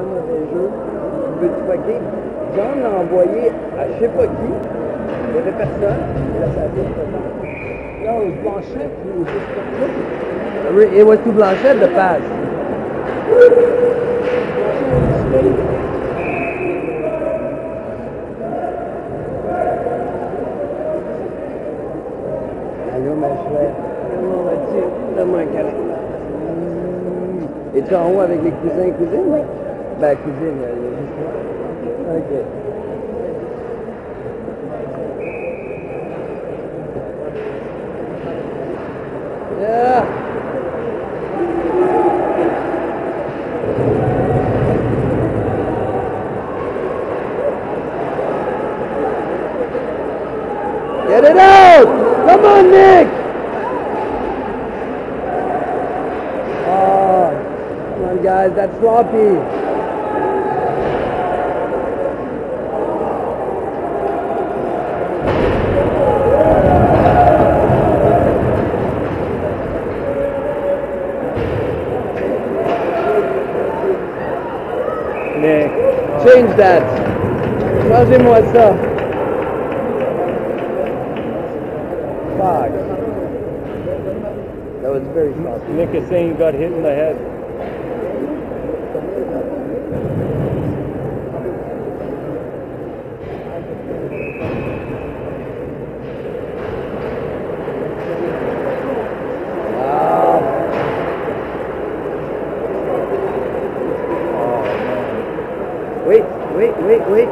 tu veux te fucker. John l'a envoyé à je sais pas qui, il n'y avait personne, et là, ça a it was Blanchette who was just looking. Re- It was to Blanchette the pass. Allô, ma chouette. Comment vas-tu? Donne-moi un câlin. Es-tu en haut avec les cousins et cousines? Oui. Ben, cousine, il y a. OK. Yeah. Get it out! Come on, Nick! Ah, oh, come on, guys, that's sloppy. Nick, uh, change that. Changez-moi ça. Fuck. That was very sloppy. Nick is saying he got hit in the head. Wow. Wait, wait, wait, wait.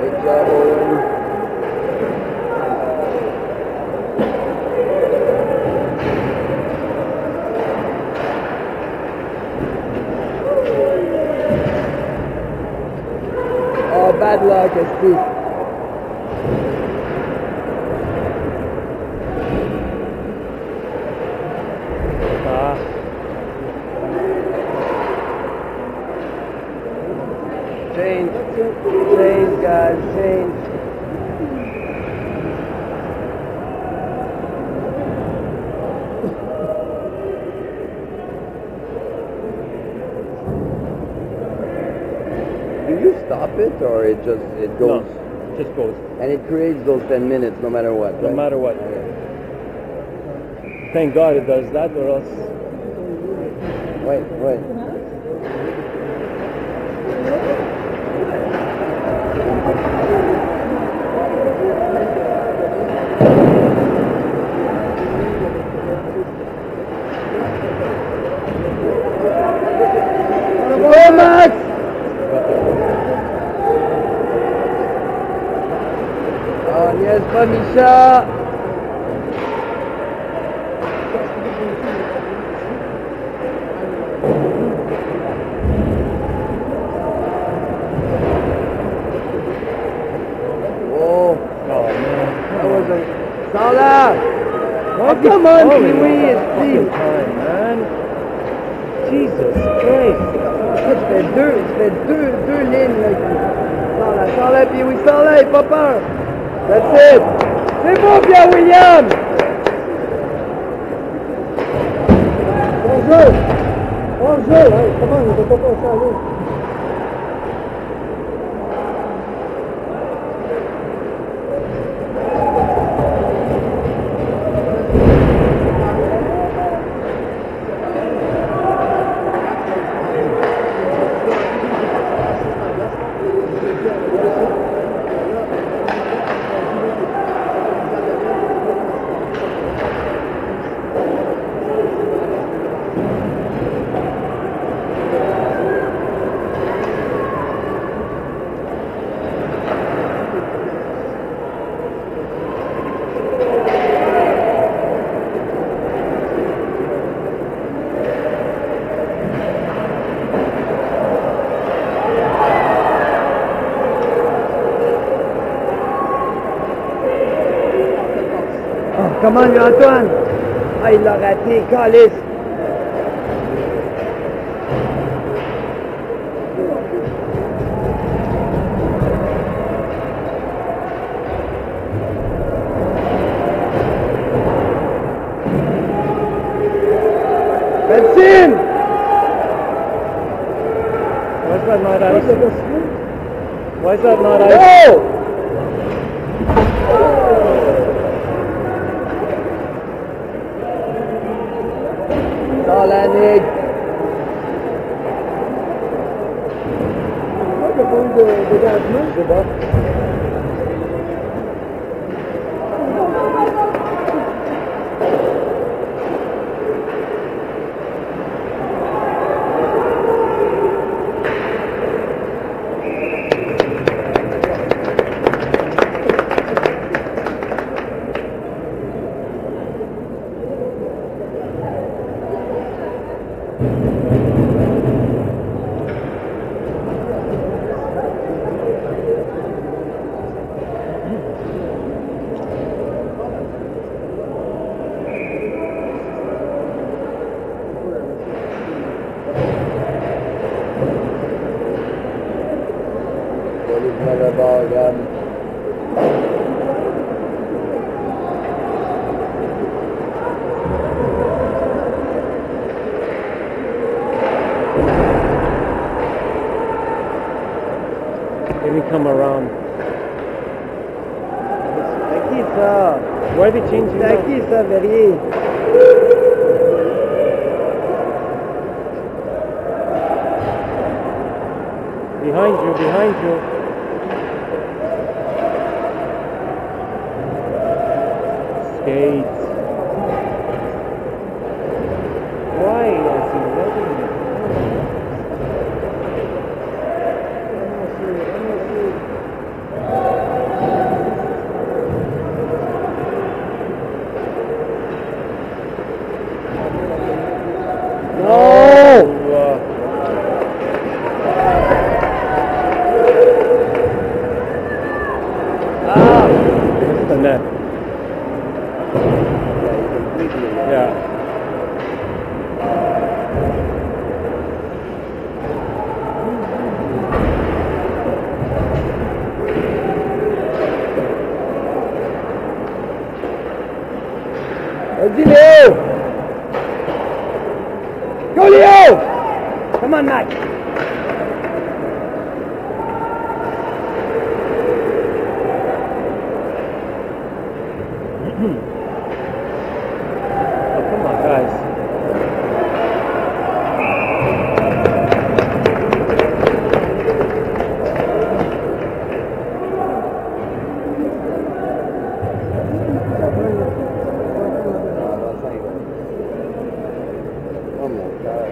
Good job, Owen. Oh, bad luck, Steve. Ah, Change. Change, guys, change. Do you stop it or it just it no, goes just goes. and it creates those 10 minutes no matter what? No right? matter what. Thank God it does that, or else. Wait, wait. Oh, niaise pas, Micha! Oh, Oh man. that was a... Oh, come on, Pee-wee, it's time, man. Jesus Christ. Tu fais deux, tu fais deux, deux lignes, là. Sans sans sans aie pas peur! That's it! C'est bon, Pierre William! Bon jeu! Bon jeu! Hey, comment, ne pas passer كمان يا عدوان هاي لغتني كاليس بنزين وزن ما رأيت وزن ما رأيت Dani. Olha o de, de gás, né? De gás. Maybe come around. Ça? Why are they changing C'est that? qui ça, Verrier? Behind you, behind you. Skates. Why is he letting Non! Uh, Ah! What's the net? Yeah. Go, Léo! Come on, Max! Oh, come on, guys. Oh mon cœur.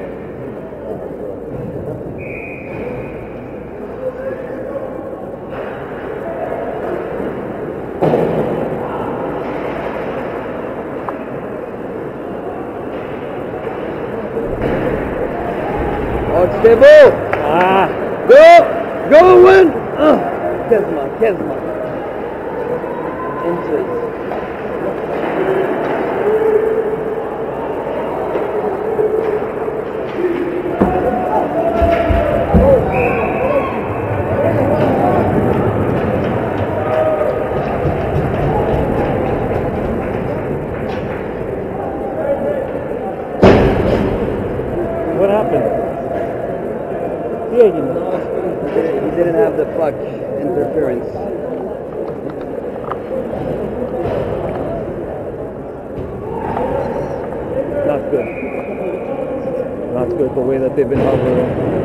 Beau! Ah! Go! Go, Owen! Ah, quasiment, quasiment. Inches. He didn't have the puck interference. Not good. Not good the way that they've been hovering.